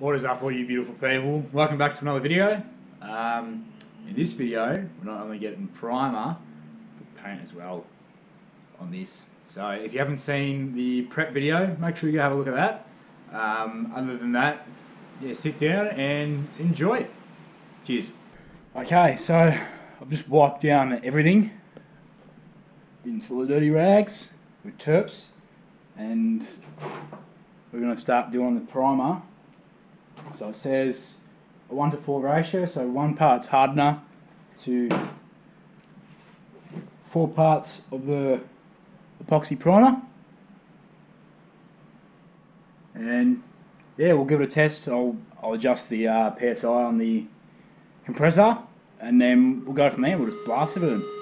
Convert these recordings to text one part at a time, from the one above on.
What is up all you beautiful people? Welcome back to another video. Um, in this video, we're not only getting primer, but paint as well on this. So if you haven't seen the prep video, make sure you go have a look at that. Um, other than that, yeah, sit down and enjoy it. Cheers. Okay, so I've just wiped down everything. Bins full of dirty rags with terps and we're going to start doing the primer. So it says a 1 to 4 ratio, so one part's hardener to four parts of the epoxy primer. And yeah, we'll give it a test. I'll, I'll adjust the uh, PSI on the compressor and then we'll go from there. We'll just blast it with them.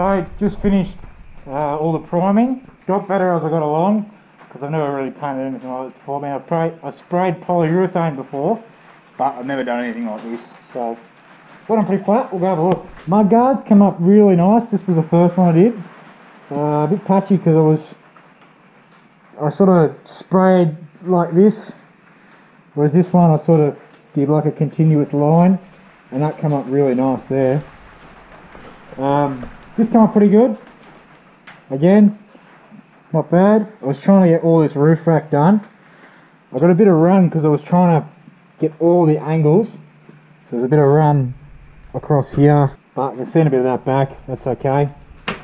So I just finished uh, all the priming. Got better as I got along because I've never really painted anything like this before. I mean, I, pra- I sprayed polyurethane before, but I've never done anything like this. So got them pretty flat. We'll go have a look. Mud guards come up really nice. This was the first one I did. Uh, a bit patchy because I was I sort of sprayed like this, whereas this one I sort of did like a continuous line, and that came up really nice there. Um, this came pretty good. Again, not bad. I was trying to get all this roof rack done. I got a bit of run because I was trying to get all the angles. So there's a bit of run across here, but you've seen a bit of that back. That's okay. A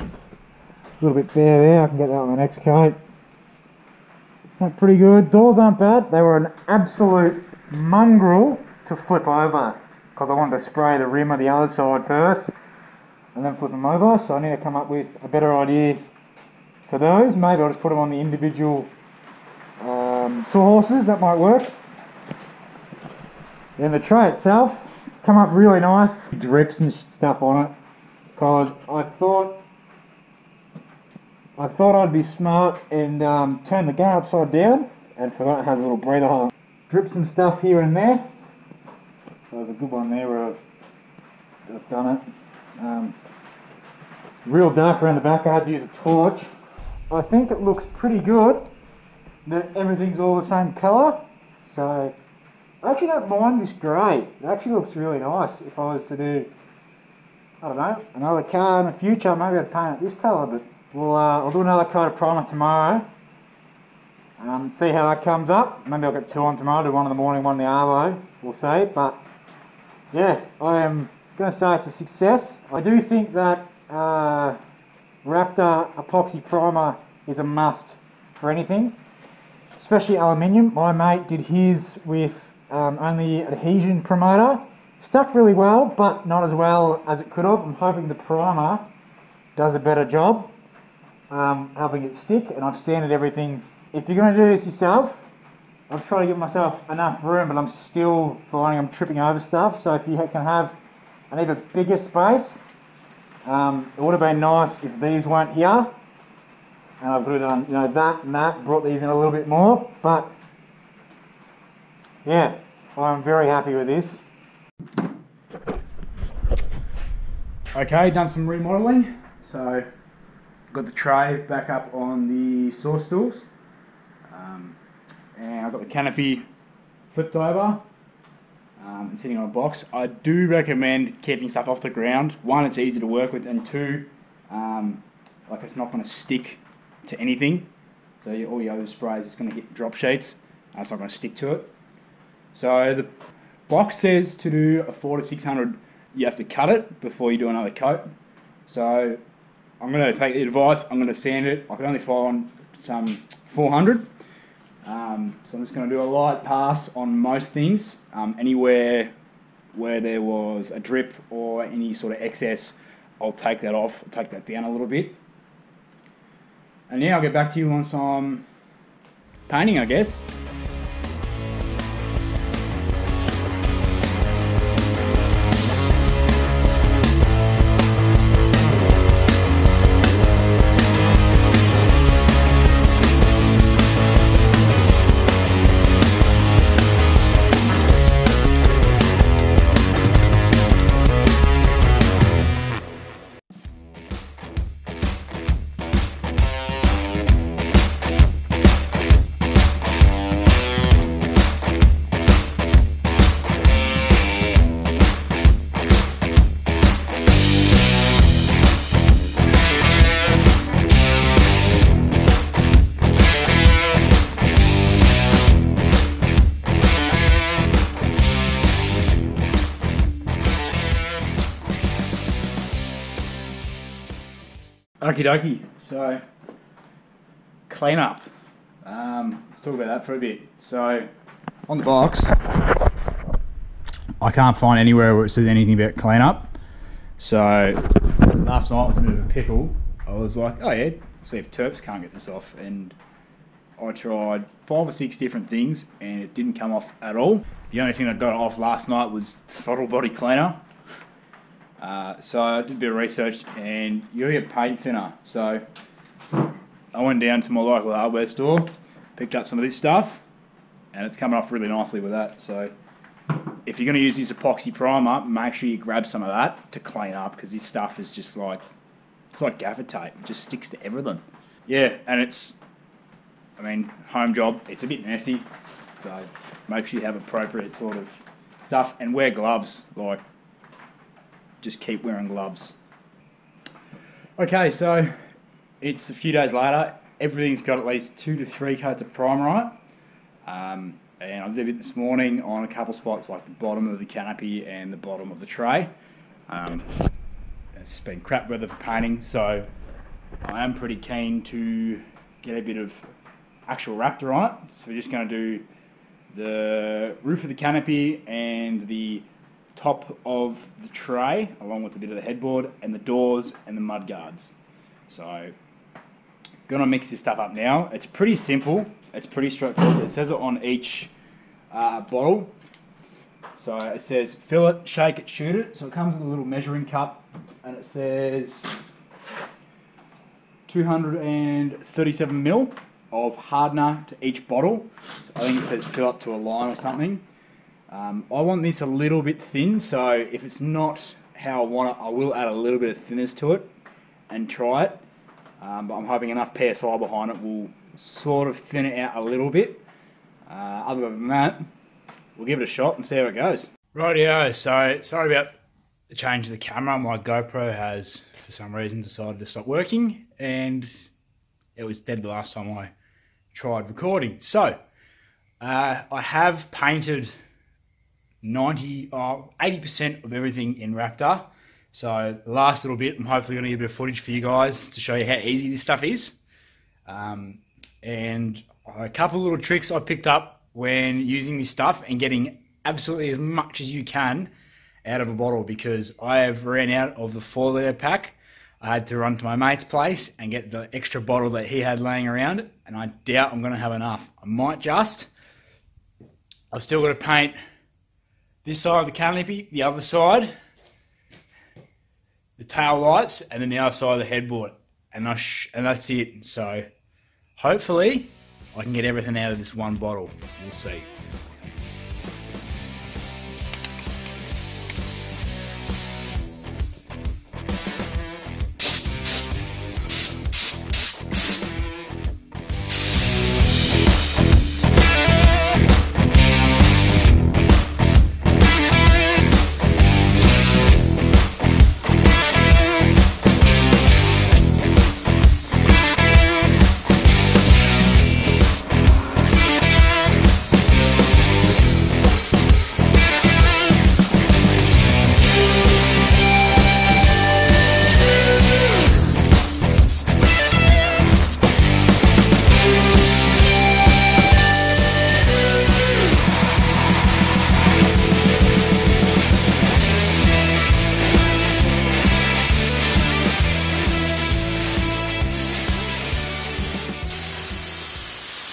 little bit bare there. I can get that on the next coat. Went pretty good. Doors aren't bad. They were an absolute mongrel to flip over because I wanted to spray the rim of the other side first and then flip them over. So I need to come up with a better idea for those. Maybe I'll just put them on the individual um, sawhorses. That might work. Then the tray itself come up really nice. Drips and stuff on it because I thought I thought I'd be smart and um, turn the gun upside down and forgot it has a little breather hole. Drip some stuff here and there. There's a good one there where I've, I've done it. Um, real dark around the back, I had to use a torch. I think it looks pretty good that everything's all the same colour. So I actually don't mind this grey. It actually looks really nice if I was to do, I don't know, another car in the future. Maybe I'd paint it this colour, but we'll, uh, I'll do another coat of primer tomorrow. Um, see how that comes up. Maybe I'll get two on tomorrow, do one in the morning, one in the arvo. We'll see. But yeah, I am going to say it's a success. I do think that uh, Raptor epoxy primer is a must for anything. especially aluminium. My mate did his with um, only adhesion promoter. Stuck really well, but not as well as it could have. I'm hoping the primer does a better job um, helping it stick, and I've sanded everything. If you're going to do this yourself, I've tried to give myself enough room, but I'm still finding I'm tripping over stuff. So if you can have an even bigger space, um, it would have been nice if these weren't here. And I've on, you know, that and that, brought these in a little bit more. But yeah, I'm very happy with this. Okay, done some remodeling. So, got the tray back up on the saw stools. Um, and I've got the canopy flipped over um, and sitting on a box. I do recommend keeping stuff off the ground. One, it's easy to work with, and two, um, like it's not going to stick to anything. So all your other sprays is going to hit drop sheets. And it's not going to stick to it. So the box says to do a four to six hundred. You have to cut it before you do another coat. So I'm going to take the advice. I'm going to sand it. I can only find some 400. Um, so I'm just going to do a light pass on most things. Um, anywhere where there was a drip or any sort of excess, I'll take that off. Take that down a little bit. And yeah, I'll get back to you on some painting, I guess. Okie dokie. So, clean up. Um, let's talk about that for a bit. So, on the box, I can't find anywhere where it says anything about clean up. So, last night was a bit of a pickle. I was like, oh yeah, see if Terps can't get this off. And I tried five or six different things and it didn't come off at all. The only thing that got off last night was throttle body cleaner. Uh, so I did a bit of research and you get paint thinner. So I went down to my local hardware store, picked up some of this stuff, and it's coming off really nicely with that. So if you're going to use this epoxy primer, make sure you grab some of that to clean up because this stuff is just like it's like gaffer tape. It just sticks to everything. Yeah, and it's I mean home job. It's a bit messy, so make sure you have appropriate sort of stuff and wear gloves. Like just keep wearing gloves. Okay, so it's a few days later. Everything's got at least two to three coats of primer on it. Um, and I did it this morning on a couple spots like the bottom of the canopy and the bottom of the tray. Um, it's been crap weather for painting, so I am pretty keen to get a bit of actual Raptor on it. So we're just going to do the roof of the canopy and the top of the tray, along with a bit of the headboard and the doors and the mud guards. So, gonna mix this stuff up now. It's pretty simple. It's pretty straightforward. It says it on each uh, bottle. So it says fill it, shake it, shoot it. So it comes with a little measuring cup, and it says 237 mil of hardener to each bottle. I think it says fill up to a line or something. Um, I want this a little bit thin, so if it's not how I want it, I will add a little bit of thinness to it and try it. Um, but I'm hoping enough PSI behind it will sort of thin it out a little bit. Uh, other than that, we'll give it a shot and see how it goes. Rightio, so sorry about the change of the camera. My GoPro has, for some reason, decided to stop working, and it was dead the last time I tried recording. So, uh, I have painted 90 or 80% of everything in Raptor. So last little bit, I'm hopefully going to get a bit of footage for you guys to show you how easy this stuff is. Um, and a couple little tricks I picked up when using this stuff and getting absolutely as much as you can out of a bottle because I have ran out of the four litre pack. I had to run to my mate's place and get the extra bottle that he had laying around, and I doubt I'm going to have enough. I might just. I've still got to paint this side of the canopy, the other side, the tail lights, and then the other side of the headboard, and I sh- and that's it. So hopefully I can get everything out of this one bottle. We'll see.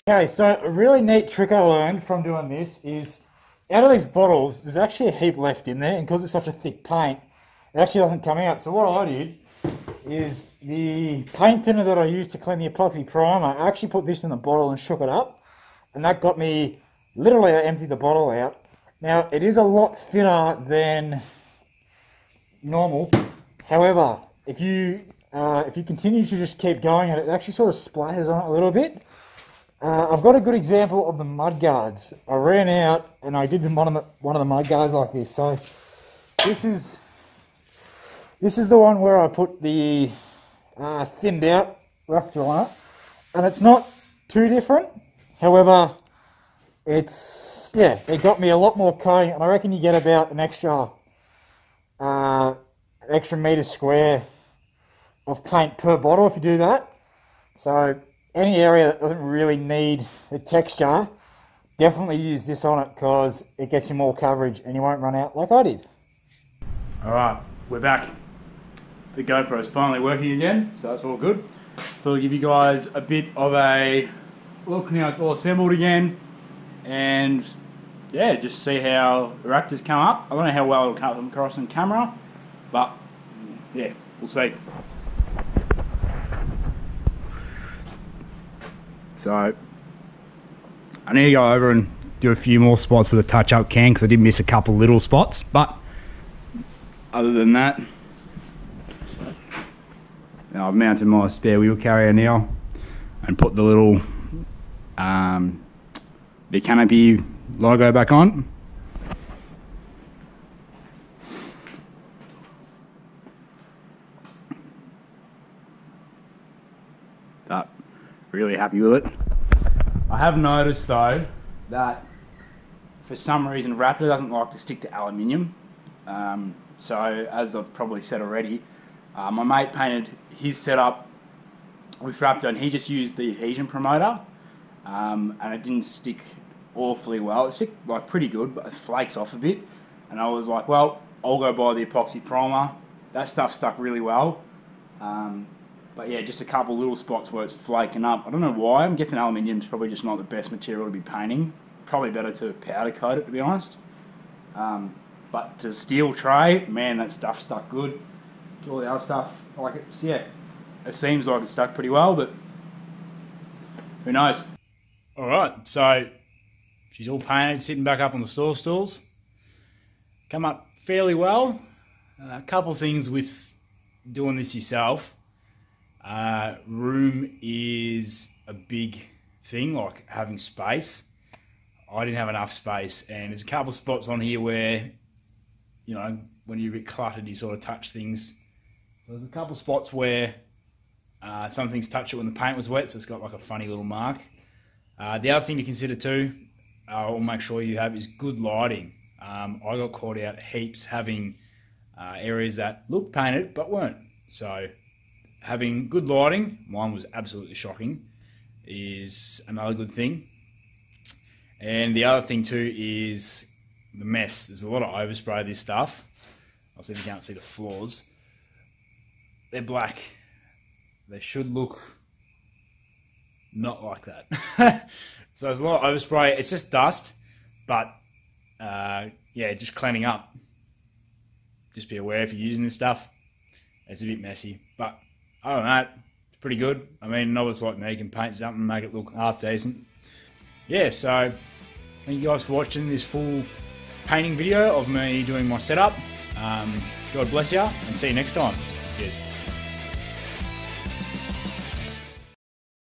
Okay, so a really neat trick I learned from doing this is out of these bottles, there's actually a heap left in there, and because it's such a thick paint, it actually doesn't come out. So what I did is the paint thinner that I used to clean the epoxy primer, I actually put this in the bottle and shook it up, and that got me literally I emptied the bottle out. Now it is a lot thinner than normal. However, if you uh, if you continue to just keep going at it, it actually sort of splatters on it a little bit. Uh, I've got a good example of the mud guards. I ran out and I did one of the one of the mud guards like this. So this is this is the one where I put the uh, thinned out rough it, and it's not too different. However, it's yeah, it got me a lot more coating, and I reckon you get about an extra uh, an extra meter square of paint per bottle if you do that. So any area that doesn't really need the texture, definitely use this on it because it gets you more coverage and you won't run out like I did. All right, we're back. The GoPro is finally working again, so that's all good. Thought I'd give you guys a bit of a look now it's all assembled again, and yeah, just see how the Raptors come up. I don't know how well it'll come across on camera, but yeah, we'll see. So I need to go over and do a few more spots with a touch-up can because I did miss a couple little spots, but other than that, I've mounted my spare wheel carrier now and put the little um, the canopy logo back on. But really happy with it. I have noticed though that for some reason Raptor doesn't like to stick to aluminium. Um, so as I've probably said already, uh, my mate painted his setup with Raptor and he just used the adhesion promoter um, and it didn't stick awfully well. It stick like pretty good, but it flakes off a bit. And I was like, well, I'll go buy the epoxy primer. That stuff stuck really well. Um, but yeah, just a couple little spots where it's flaking up. I don't know why. I'm guessing aluminium's probably just not the best material to be painting. Probably better to powder coat it, to be honest. Um, but to steel tray, man, that stuff stuck good. All the other stuff, like it's yeah, it seems like it stuck pretty well, but who knows? All right, so she's all painted, sitting back up on the saw stools. Come up fairly well. Uh, a couple things with doing this yourself. Uh, room is a big thing, like having space. I didn't have enough space, and there's a couple of spots on here where, you know, when you're a bit cluttered, you sort of touch things. So there's a couple of spots where uh, some things touch it when the paint was wet, so it's got like a funny little mark. Uh, the other thing to consider too, uh, or make sure you have, is good lighting. Um, I got caught out heaps having uh, areas that looked painted but weren't. So having good lighting, mine was absolutely shocking. is another good thing. And the other thing too is the mess. There's a lot of overspray of this stuff. I'll see if you can't see the floors. They're black. They should look not like that. so there's a lot of overspray. It's just dust, but uh, yeah, just cleaning up. Just be aware if you're using this stuff. It's a bit messy, but other than that, it's pretty good. I mean, novice like me can paint something and make it look half decent. Yeah, so thank you guys for watching this full painting video of me doing my setup. Um, God bless you, and see you next time. Cheers.